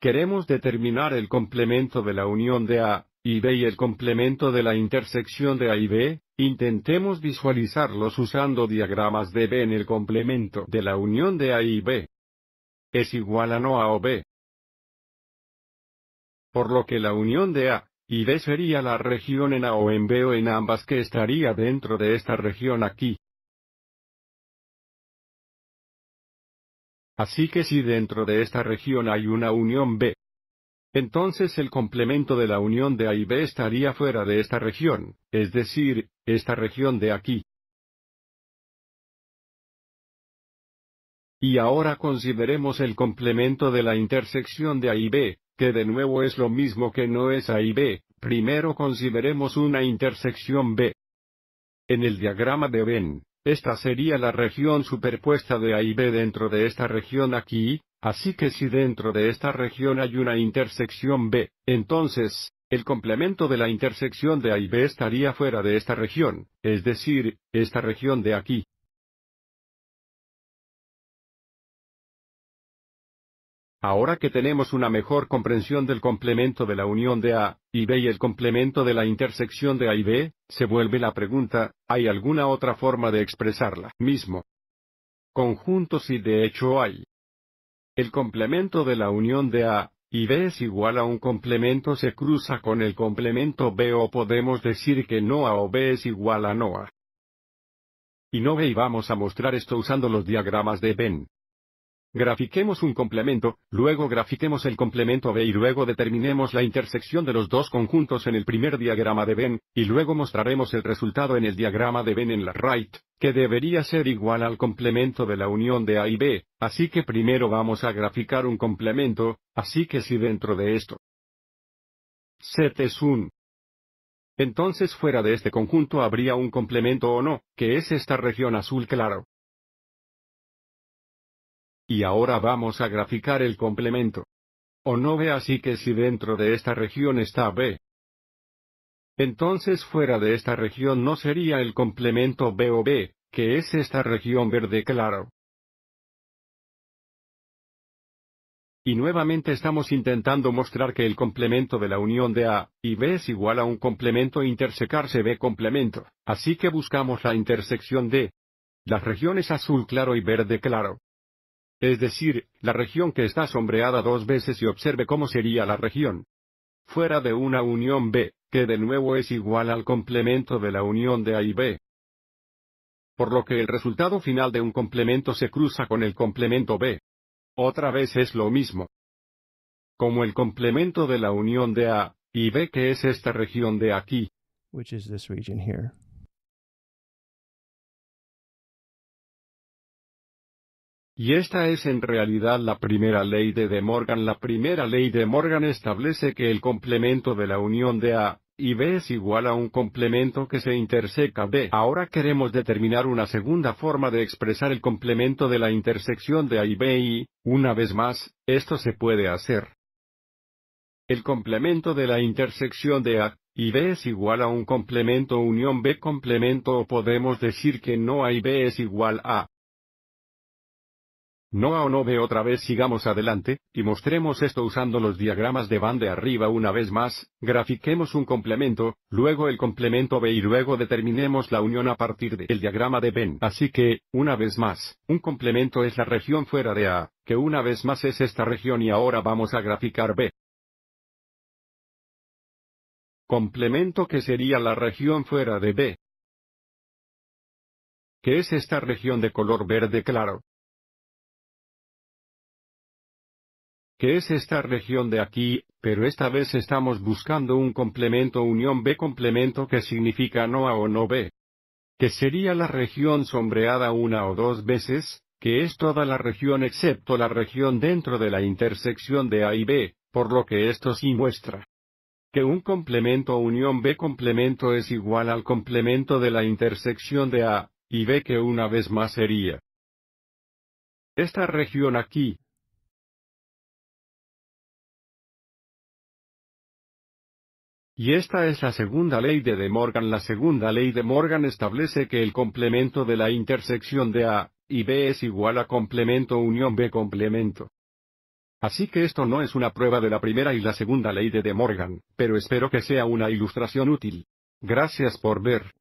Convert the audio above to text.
queremos determinar el complemento de la unión de A y B y el complemento de la intersección de A y B, intentemos visualizarlos usando diagramas de B en el complemento de la unión de A y B. Es igual a no A o B. Por lo que la unión de A y B sería la región en A o en B o en ambas que estaría dentro de esta región aquí. Así que si dentro de esta región hay una unión B, entonces el complemento de la unión de A y B estaría fuera de esta región, es decir, esta región de aquí. Y ahora consideremos el complemento de la intersección de A y B, que de nuevo es lo mismo que no es A y B, primero consideremos una intersección B. En el diagrama de Venn, esta sería la región superpuesta de A y B dentro de esta región aquí, así que si dentro de esta región hay una intersección B, entonces, el complemento de la intersección de A y B estaría fuera de esta región, es decir, esta región de aquí. Ahora que tenemos una mejor comprensión del complemento de la unión de A y B y el complemento de la intersección de A y B, se vuelve la pregunta, ¿hay alguna otra forma de expresarla mismo? Conjuntos y de hecho hay. El complemento de la unión de A y B es igual a un complemento se cruza con el complemento B o podemos decir que no A o B es igual a no A. Y no B y vamos a mostrar esto usando los diagramas de Venn. Grafiquemos un complemento, luego grafiquemos el complemento B y luego determinemos la intersección de los dos conjuntos en el primer diagrama de Venn, y luego mostraremos el resultado en el diagrama de Venn en la right, que debería ser igual al complemento de la unión de A y B, así que primero vamos a graficar un complemento, así que si dentro de esto set es un entonces fuera de este conjunto habría un complemento o no, que es esta región azul claro. Y ahora vamos a graficar el complemento. O no ve así que si dentro de esta región está B. Entonces fuera de esta región no sería el complemento B o B, que es esta región verde claro. Y nuevamente estamos intentando mostrar que el complemento de la unión de A y B es igual a un complemento intersecarse B complemento, así que buscamos la intersección de las regiones azul claro y verde claro. Es decir, la región que está sombreada dos veces y observe cómo sería la región. Fuera de una unión B, que de nuevo es igual al complemento de la unión de A y B. Por lo que el resultado final de un complemento se cruza con el complemento B. Otra vez es lo mismo. Como el complemento de la unión de A y B que es esta región de aquí. Y esta es en realidad la primera ley de De Morgan. La primera ley de Morgan establece que el complemento de la unión de A y B es igual a un complemento que se interseca B. Ahora queremos determinar una segunda forma de expresar el complemento de la intersección de A y B y, una vez más, esto se puede hacer. El complemento de la intersección de A y B es igual a un complemento unión B complemento o podemos decir que no A y B es igual a no A o no B otra vez sigamos adelante, y mostremos esto usando los diagramas de Van de arriba una vez más, grafiquemos un complemento, luego el complemento B y luego determinemos la unión a partir del diagrama de Venn. Así que, una vez más, un complemento es la región fuera de A, que una vez más es esta región y ahora vamos a graficar B. Complemento que sería la región fuera de B. Que es esta región de color verde claro. Que es esta región de aquí, pero esta vez estamos buscando un complemento unión B complemento que significa no A o no B. Que sería la región sombreada una o dos veces, que es toda la región excepto la región dentro de la intersección de A y B, por lo que esto sí muestra que un complemento unión B complemento es igual al complemento de la intersección de A y B que una vez más sería esta región aquí, Y esta es la segunda ley de De Morgan. La segunda ley de Morgan establece que el complemento de la intersección de A y B es igual a complemento unión B complemento. Así que esto no es una prueba de la primera y la segunda ley de De Morgan, pero espero que sea una ilustración útil. Gracias por ver.